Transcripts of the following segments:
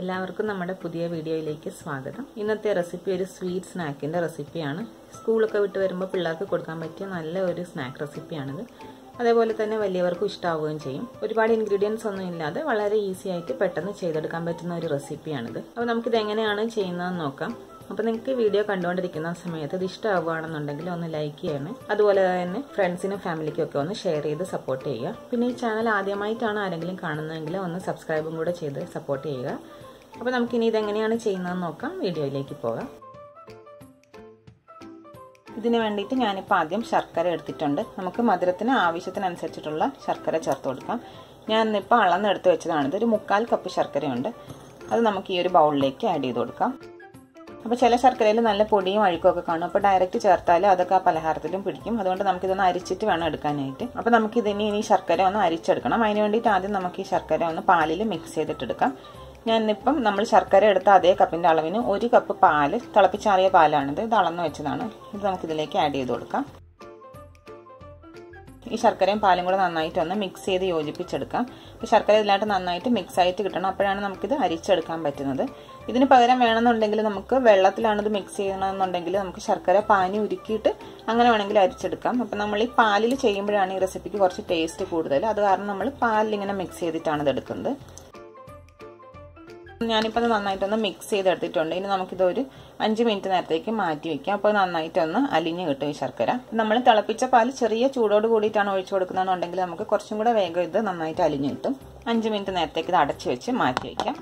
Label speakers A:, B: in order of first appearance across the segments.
A: എല്ലാവർക്കും നമ്മുടെ പുതിയ വീഡിയോയിലേക്ക് സ്വാഗതം. ഇന്നത്തെ റെസിപ്പി ഒരു സ്വീറ്റ് സ്നാക്കിന്റെ റെസിപ്പിയാണ് സ്കൂളൊക്കെ വിട്ട് വരുമ്പോൾ പിള്ളേർക്ക് കൊടുക്കാൻ പറ്റിയ നല്ല ഒരു സ്നാക്ക് റെസിപ്പിയാണിത് അതേപോലെ തന്നെ വലിയവർക്കും ഇഷ്ടമാവുകയും ചെയ്യും. ഒരുപാട് ഇൻഗ്രീഡിയൻസ് ഒന്നും ഇല്ലാതെ വളരെ ഈസി ആയിട്ട് പെട്ടെന്ന് ചെയ്തെടുക്കാൻ പറ്റുന്ന ഒരു റെസിപ്പിയാണിത് അപ്പോൾ നമുക്കിത് എങ്ങനെയാണ് ചെയ്യുന്നതെന്ന് നോക്കാം. അപ്പോൾ നിങ്ങൾക്ക് വീഡിയോ കണ്ടുകൊണ്ടിരിക്കുന്ന സമയത്ത് ഇത് ഇഷ്ടമാവുകയാണെന്നുണ്ടെങ്കിൽ ഒന്ന് ലൈക്ക് ചെയ്യണം. അതുപോലെ തന്നെ ഫ്രണ്ട്സിനും ഫാമിലിക്കും ഒക്കെ ഒന്ന് ഷെയർ ചെയ്ത് സപ്പോർട്ട് ചെയ്യുക. പിന്നെ ഈ ചാനൽ ആദ്യമായിട്ടാണ് ആരെങ്കിലും കാണുന്നതെങ്കിൽ ഒന്ന് സബ്സ്ക്രൈബും കൂടെ ചെയ്ത് സപ്പോർട്ട് ചെയ്യുക. അപ്പോൾ നമുക്കിനി ഇതെങ്ങനെയാണ് ചെയ്യുന്നതെന്ന് നോക്കാം. വീഡിയോയിലേക്ക് പോകാം. ഇതിന് വേണ്ടിയിട്ട് ഞാനിപ്പോൾ ആദ്യം ശർക്കര എടുത്തിട്ടുണ്ട്. നമുക്ക് മധുരത്തിന് ആവശ്യത്തിനനുസരിച്ചിട്ടുള്ള ശർക്കര ചേർത്ത് കൊടുക്കാം. ഞാൻ ഇന്നിപ്പോൾ അളന്നെടുത്ത് വെച്ചതാണ്. ഒരു മുക്കാൽ കപ്പ് ശർക്കരയുണ്ട്. അത് നമുക്ക് ഈ ഒരു ബൗളിലേക്ക് ആഡ് ചെയ്ത് കൊടുക്കാം. അപ്പോൾ ചില ശർക്കരയിൽ നല്ല പൊടിയും അഴുക്കും ഒക്കെ കാണും. അപ്പോൾ ഡയറക്റ്റ് ചേർത്താൽ അതൊക്കെ ആ പലഹാരത്തിലും പിടിക്കും. അതുകൊണ്ട് നമുക്കിതൊന്ന് അരിച്ചിട്ട് വേണം എടുക്കാനായിട്ട്. അപ്പോൾ നമുക്കിതിന് ഇനി ശർക്കര ഒന്ന് അരിച്ചെടുക്കണം. അതിന് വേണ്ടിയിട്ട് ആദ്യം നമുക്ക് ഈ ശർക്കര ഒന്ന് പാലിൽ മിക്സ് ചെയ്തിട്ടെടുക്കാം ഞാനിപ്പം നമ്മൾ ശർക്കര എടുത്ത അതേ കപ്പിന്റെ അളവിന് ഒരു കപ്പ് പാൽ തിളപ്പിച്ചാറിയ പാലാണിത്. ഇത് അളന്ന് വെച്ചതാണ്. ഇത് നമുക്കിതിലേക്ക് ആഡ് ചെയ്ത് കൊടുക്കാം. ഈ ശർക്കരയും പാലും കൂടെ നന്നായിട്ട് ഒന്ന് മിക്സ് ചെയ്ത് യോജിപ്പിച്ചെടുക്കാം. അപ്പോൾ ശർക്കര ഇതിലായിട്ട് നന്നായിട്ട് മിക്സ് ആയിട്ട് കിട്ടണം. അപ്പോഴാണ് നമുക്കിത് അരിച്ചെടുക്കാൻ പറ്റുന്നത്. ഇതിന് പകരം വേണമെന്നുണ്ടെങ്കിൽ നമുക്ക് വെള്ളത്തിലാണ് ഇത് മിക്സ് ചെയ്യണമെന്നുണ്ടെങ്കിൽ നമുക്ക് ശർക്കര പാനി ഉരുക്കിയിട്ട് അങ്ങനെ വേണമെങ്കിൽ അരിച്ചെടുക്കാം. അപ്പം നമ്മൾ ഈ പാലിൽ ചെയ്യുമ്പോഴാണ് ഈ റെസിപ്പിക്ക് കുറച്ച് ടേസ്റ്റ് കൂടുതൽ. അത് കാരണം നമ്മൾ പാലിൽ ഇങ്ങനെ മിക്സ് ചെയ്തിട്ടാണ് ഇത് എടുക്കുന്നത്. ഞാനിപ്പോൾ അത് നന്നായിട്ടൊന്ന് മിക്സ് ചെയ്തെടുത്തിട്ടുണ്ട്. ഇനി നമുക്കിതൊരു അഞ്ച് മിനിറ്റ് നേരത്തേക്ക് മാറ്റി വെക്കാം. അപ്പോൾ നന്നായിട്ടൊന്ന് അലിഞ്ഞ് കിട്ടും ഈ ശർക്കര. നമ്മൾ തിളപ്പിച്ച പാൽ ചെറിയ ചൂടോട് കൂടിയിട്ടാണ് ഒഴിച്ചു കൊടുക്കുന്നതെന്നുണ്ടെങ്കിൽ നമുക്ക് കുറച്ചും കൂടെ വേഗം ഇത് നന്നായിട്ട് അലിഞ്ഞ് കിട്ടും. അഞ്ച് മിനിറ്റ് നേരത്തേക്ക് ഇത് അടച്ചു വെച്ച് മാറ്റി വയ്ക്കാം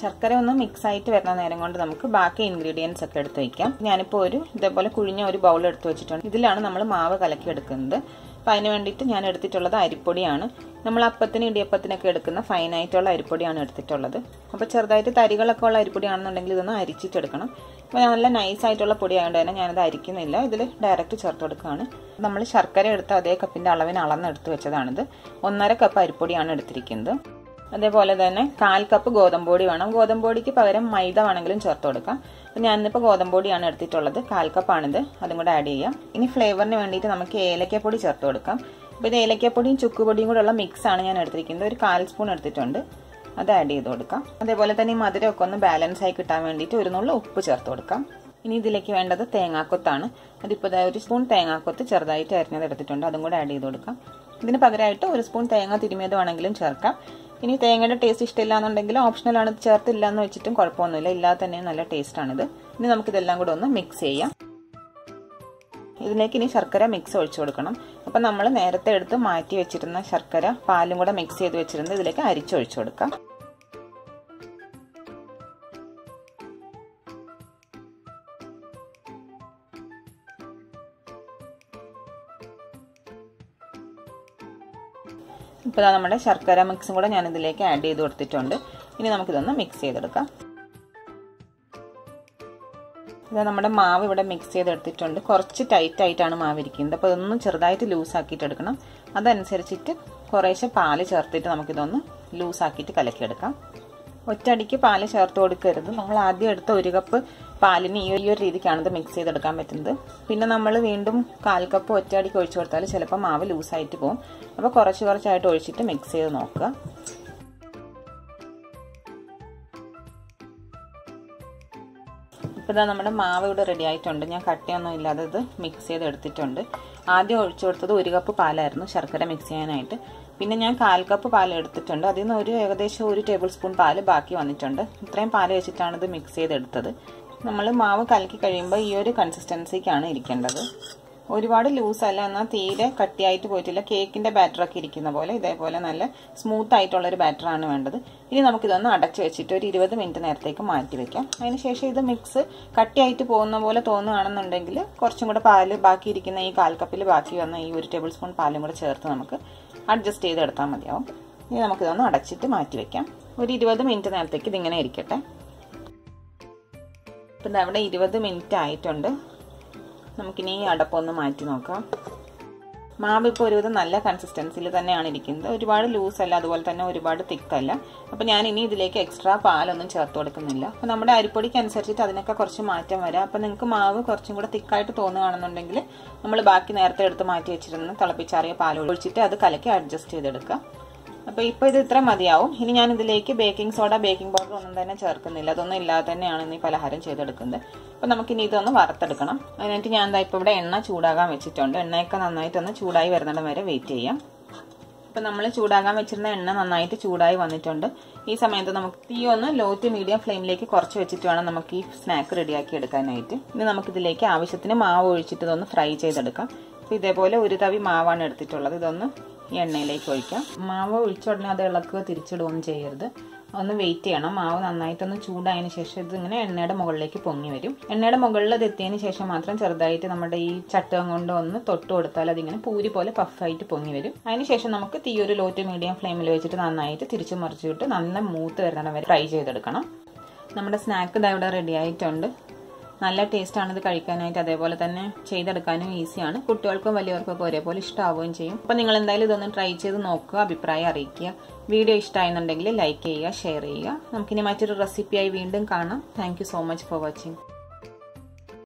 A: ശർക്കര ഒന്ന് മിക്സ് ആയിട്ട് വരുന്ന നേരം കൊണ്ട് നമുക്ക് ബാക്കി ഇൻഗ്രീഡിയൻസ് ഒക്കെ എടുത്ത് വയ്ക്കാം ഞാനിപ്പോൾ ഒരു ഇതേപോലെ കുഴിഞ്ഞ ഒരു ബൗൾ എടുത്ത് വെച്ചിട്ടുണ്ട്. ഇതിലാണ് നമ്മൾ മാവ് കലക്കി എടുക്കുന്നത് അപ്പോൾ അതിന് വേണ്ടിയിട്ട് ഞാൻ എടുത്തിട്ടുള്ളത് അരിപ്പൊടിയാണ്. നമ്മൾ അപ്പത്തിന് ഇടിയപ്പത്തിനൊക്കെ എടുക്കുന്ന ഫൈനായിട്ടുള്ള അരിപ്പൊടിയാണ് എടുത്തിട്ടുള്ളത്. അപ്പോൾ ചെറുതായിട്ട് തരികളൊക്കെ ഉള്ള അരിപ്പൊടിയാണെന്നുണ്ടെങ്കിൽ ഇതൊന്ന് അരിച്ചിട്ടെടുക്കണം. അപ്പോൾ നല്ല നൈസ് ആയിട്ടുള്ള പൊടി ആയതുകൊണ്ട് തന്നെ ഞാനത് അരിക്കുന്നില്ല. ഇതിൽ ഡയറക്റ്റ് ചേർത്ത് കൊടുക്കുകയാണ്. നമ്മൾ ശർക്കര എടുത്ത അതേ കപ്പിന്റെ അളവിന് അളന്നെടുത്ത് വെച്ചതാണിത്. ഒന്നര കപ്പ് അരിപ്പൊടിയാണ് എടുത്തിരിക്കുന്നത്. അതേപോലെ തന്നെ കാൽ കപ്പ് ഗോതമ്പൊടി വേണം. ഗോതമ്പൊടിക്ക് പകരം മൈദ വേണമെങ്കിലും ചേർത്ത് കൊടുക്കാം. അപ്പം ഞാനിപ്പോൾ ഗോതമ്പൊടിയാണ് എടുത്തിട്ടുള്ളത്. കാൽ കപ്പാണിത് അതും കൂടെ ആഡ് ചെയ്യാം. ഇനി ഫ്ലേവറിന് വേണ്ടിയിട്ട് നമുക്ക് ഏലക്കപ്പൊടി ചേർത്ത് കൊടുക്കാം. അപ്പോൾ ഇത് ഏലക്കപ്പൊടിയും ചുക്കുപൊടിയും ഉള്ള മിക്സ് ആണ് ഞാൻ എടുത്തിരിക്കുന്നത്. ഒരു കാൽ സ്പൂൺ എടുത്തിട്ടുണ്ട്. അത് ആഡ് ചെയ്ത് കൊടുക്കാം. അതേപോലെ തന്നെ ഈ മധുരമൊക്കെ ഒന്ന് ബാലൻസ് ആയി കിട്ടാൻ വേണ്ടിയിട്ട് ഒരു നുള്ള ഉപ്പ് ചേർത്ത് കൊടുക്കാം. ഇനി ഇതിലേക്ക് വേണ്ടത് തേങ്ങാക്കൊത്താണ്. അതിപ്പോൾ ഒരു സ്പൂൺ തേങ്ങാക്കൊത്ത് ചെറുതായിട്ട് അരിഞ്ഞത് എടുത്തിട്ടുണ്ട്. അതും കൂടെ ആഡ് ചെയ്ത് കൊടുക്കാം. ഇതിന് പകരമായിട്ട് ഒരു സ്പൂൺ തേങ്ങ തിരുമിയത് വേണമെങ്കിലും ചേർക്കാം. ഇനി തേങ്ങയുടെ ടേസ്റ്റ് ഇഷ്ടമില്ല എന്നുണ്ടെങ്കിൽ ഓപ്ഷണലാണ് ചേർത്തില്ല എന്ന് വെച്ചിട്ടും കുഴപ്പമൊന്നുമില്ല. ഇല്ലാതെ തന്നെ നല്ല ടേസ്റ്റാണിത് ഇനി നമുക്കിതെല്ലാം കൂടെ ഒന്ന് മിക്സ് ചെയ്യാം. ഇതിലേക്ക് ഇനി ശർക്കര മിക്സ് ഒഴിച്ചു കൊടുക്കണം. അപ്പം നമ്മൾ നേരത്തെ എടുത്ത് മാറ്റി വെച്ചിരുന്ന ശർക്കര പാലും കൂടെ മിക്സ് ചെയ്ത് വെച്ചിരുന്നത് ഇതിലേക്ക് അരിച്ചൊഴിച്ചു കൊടുക്കാം. ഇപ്പോൾ നമ്മുടെ ശർക്കര മിക്സും കൂടെ ഞാൻ ഇതിലേക്ക് ആഡ് ചെയ്ത് കൊടുത്തിട്ടുണ്ട്. ഇനി നമുക്കിതൊന്ന് മിക്സ് ചെയ്തെടുക്കാം. ഇതാ നമ്മുടെ മാവ് ഇവിടെ മിക്സ് ചെയ്തെടുത്തിട്ടുണ്ട്. കുറച്ച് ടൈറ്റ് ആയിട്ടാണ് മാവ് ഇരിക്കുന്നത്. അപ്പോൾ ഇതൊന്ന് ചെറുതായിട്ട് ലൂസ് ആക്കിയിട്ട് എടുക്കണം. അതനുസരിച്ചിട്ട് കുറേശ്ശെ പാൽ ചേർത്തിട്ട് നമുക്കിതൊന്ന് ലൂസാക്കിയിട്ട് കലക്കിയെടുക്കാം. ഒറ്റയടിക്ക് പാൽ ചേർത്ത് കൊടുക്കരുത്. നമ്മൾ ആദ്യം എടുത്ത ഒരു കപ്പ് പാലിന് ഈ ഒരു രീതിക്കാണ് ഇത് മിക്സ് ചെയ്തെടുക്കാൻ പറ്റുന്നത്. പിന്നെ നമ്മൾ വീണ്ടും കാൽ കപ്പ് ഒറ്റയടിക്ക് ഒഴിച്ചു കൊടുത്താൽ ചിലപ്പോൾ മാവ് ലൂസായിട്ട് പോകും. അപ്പോൾ കുറച്ച് കുറച്ചായിട്ട് ഒഴിച്ചിട്ട് മിക്സ് ചെയ്ത് നോക്കുക. ഇപ്പോൾ ഇതാ നമ്മുടെ മാവ് ഇവിടെ റെഡി ആയിട്ടുണ്ട്. ഞാൻ കട്ടയൊന്നും ഇല്ലാതെ ഇത് മിക്സ് ചെയ്ത് എടുത്തിട്ടുണ്ട് ആദ്യം ഒഴിച്ചു കൊടുത്തത് ഒരു കപ്പ് പാലായിരുന്നു. ശർക്കര മിക്സ് ചെയ്യാനായിട്ട്. പിന്നെ ഞാൻ കാൽ കപ്പ് പാൽ എടുത്തിട്ടുണ്ട്. അതിൽ നിന്ന് ഒരു ഏകദേശം ഒരു ടേബിൾ സ്പൂൺ പാൽ ബാക്കി വന്നിട്ടുണ്ട്. ഇത്രയും പാൽ വെച്ചിട്ടാണ് ഇത് മിക്സ് ചെയ്തെടുത്തത്. നമ്മൾ മാവ് കലക്കി കഴിയുമ്പോൾ ഈ ഒരു കൺസിസ്റ്റൻസിക്കാണ് ഇരിക്കേണ്ടത്. ഒരുപാട് ലൂസല്ല എന്നാൽ തീരെ കട്ടിയായിട്ട് പോയിട്ടില്ല. കേക്കിന്റെ ബാറ്ററൊക്കെ ഇരിക്കുന്ന പോലെ ഇതേപോലെ നല്ല സ്മൂത്ത് ആയിട്ടുള്ളൊരു ബാറ്ററാണ് വേണ്ടത്. ഇനി നമുക്കിതൊന്ന് അടച്ച് വെച്ചിട്ട് ഒരു ഇരുപത് മിനിറ്റ് നേരത്തേക്ക് മാറ്റി വെക്കാം. അതിനുശേഷം ഇത് മിക്സ് കട്ടിയായിട്ട് പോകുന്ന പോലെ തോന്നുകയാണെന്നുണ്ടെങ്കിൽ കുറച്ചും കൂടെ പാൽ ബാക്കി ഇരിക്കുന്ന ഈ കാൽ കപ്പിൽ ബാക്കി വന്ന ഈ ഒരു ടേബിൾ സ്പൂൺ പാലും കൂടെ ചേർത്ത് നമുക്ക് അഡ്ജസ്റ്റ് ചെയ്തെടുത്താൽ മതിയാവും. ഇനി നമുക്കിതൊന്ന് അടച്ചിട്ട് മാറ്റി വെക്കാം. ഒരു ഇരുപത് മിനിറ്റ് നേരത്തേക്ക് ഇതിങ്ങനെ ഇരിക്കട്ടെ. ഇപ്പം അവിടെ ഇരുപത് മിനിറ്റ് ആയിട്ടുണ്ട്. നമുക്കിനി ഈ അടപ്പൊന്ന് മാറ്റി നോക്കാം. മാവ് ഇപ്പോൾ ഒരുവിധം നല്ല കൺസിസ്റ്റൻസിയിൽ തന്നെയാണ് ഇരിക്കുന്നത്. ഒരുപാട് ലൂസ് അല്ല അതുപോലെ തന്നെ ഒരുപാട് തിക്കല്ല അപ്പോൾ ഞാൻ ഇനി ഇതിലേക്ക് എക്സ്ട്രാ പാലൊന്നും ചേർത്ത് കൊടുക്കുന്നില്ല. അപ്പോൾ നമ്മുടെ അരിപ്പൊടിക്ക് അനുസരിച്ചിട്ട് അതിനൊക്കെ കുറച്ച് മാറ്റം വരാം. അപ്പോൾ നിങ്ങൾക്ക് മാവ് കുറച്ചും കൂടെ തിക്കായിട്ട് തോന്നുകയാണെന്നുണ്ടെങ്കിൽ നമ്മൾ ബാക്കി നേരത്തെ എടുത്ത് മാറ്റി വെച്ചിരുന്ന തിളപ്പിച്ചാറിയ പാൽ ഒഴിച്ചിട്ട് അത് കലക്കി അഡ്ജസ്റ്റ് ചെയ്തെടുക്കുക. അപ്പോൾ ഇപ്പോൾ ഇത് ഇത്ര മതിയാവും. ഇനി ഞാൻ ഇതിലേക്ക് ബേക്കിംഗ് സോഡ ബേക്കിംഗ് പൗഡർ ഒന്നും തന്നെ ചേർക്കുന്നില്ല. അതൊന്നും ഇല്ലാതെ തന്നെയാണ് ഇന്ന് ഈ പലഹാരം ചെയ്തെടുക്കുന്നത്. അപ്പോൾ നമുക്കിനി ഇതൊന്ന് വറുത്തെടുക്കണം. അതിനായിട്ട് ഞാൻ എന്താ ഇപ്പോൾ ഇവിടെ എണ്ണ ചൂടാകാൻ വെച്ചിട്ടുണ്ട്. എണ്ണയൊക്കെ നന്നായിട്ടൊന്ന് ചൂടായി വരുന്നിടം വരെ വെയിറ്റ് ചെയ്യാം. അപ്പോൾ നമ്മൾ ചൂടാകാൻ വെച്ചിരുന്ന എണ്ണ നന്നായിട്ട് ചൂടായി വന്നിട്ടുണ്ട്. ഈ സമയത്ത് നമുക്ക് തീ ഒന്ന് ലോ ടു മീഡിയം ഫ്ലെയിമിലേക്ക് കുറച്ച് വെച്ചിട്ട് വേണം നമുക്ക് ഈ സ്നാക്ക് റെഡിയാക്കി എടുക്കാനായിട്ട്. ഇനി നമുക്കിതിലേക്ക് ആവശ്യത്തിന് മാവ് ഒഴിച്ചിട്ട് ഇതൊന്ന് ഫ്രൈ ചെയ്തെടുക്കാം. അപ്പോൾ ഇതേപോലെ ഒരു തവി മാവാണ് എടുത്തിട്ടുള്ളത്. ഇതൊന്ന് ഈ എണ്ണയിലേക്ക് ഒഴിക്കാം. മാവ് ഒഴിച്ച ഉടനെ അത് ഇളക്കുക തിരിച്ചിടുകയും ചെയ്യരുത്. ഒന്ന് വെയിറ്റ് ചെയ്യണം. മാവ് നന്നായിട്ടൊന്ന് ചൂടായതിനു ശേഷം ഇതിങ്ങനെ എണ്ണയുടെ മുകളിലേക്ക് പൊങ്ങി വരും. എണ്ണയുടെ മുകളിൽ അത് എത്തിയതിന് ശേഷം മാത്രം ചെറുതായിട്ട് നമ്മുടെ ഈ ചട്ടകം കൊണ്ട് ഒന്ന് തൊട്ട് കൊടുത്താൽ അതിങ്ങനെ പൂരി പോലെ പഫായിട്ട് പൊങ്ങി വരും. അതിനുശേഷം നമുക്ക് തീ ഒരു ലോ ടു മീഡിയം ഫ്ലെയിമിൽ വെച്ചിട്ട് നന്നായിട്ട് തിരിച്ചു മറിച്ചിട്ട് നല്ല മൂത്ത് വരണം വരെ ഫ്രൈ ചെയ്തെടുക്കണം. നമ്മുടെ സ്നാക്ക് ഇതാ ഇവിടെ റെഡി ആയിട്ടുണ്ട്. നല്ല ടേസ്റ്റാണ് ഇത് കഴിക്കാനായിട്ട്. അതേപോലെ തന്നെ ചെയ്തെടുക്കാനും ഈസിയാണ്. കുട്ടികൾക്കും വലിയവർക്കും ഒക്കെ ഒരേപോലെ ഇഷ്ടമാവുകയും ചെയ്യും. അപ്പോൾ നിങ്ങൾ എന്തായാലും ഇതൊന്ന് ട്രൈ ചെയ്ത് നോക്കുക അഭിപ്രായം അറിയിക്കുക. വീഡിയോ ഇഷ്ടമായെന്നുണ്ടെങ്കിൽ ലൈക്ക് ചെയ്യുക ഷെയർ ചെയ്യുക. നമുക്കിനി മറ്റൊരു റെസിപ്പിയായി വീണ്ടും കാണാം. Thank so much for watching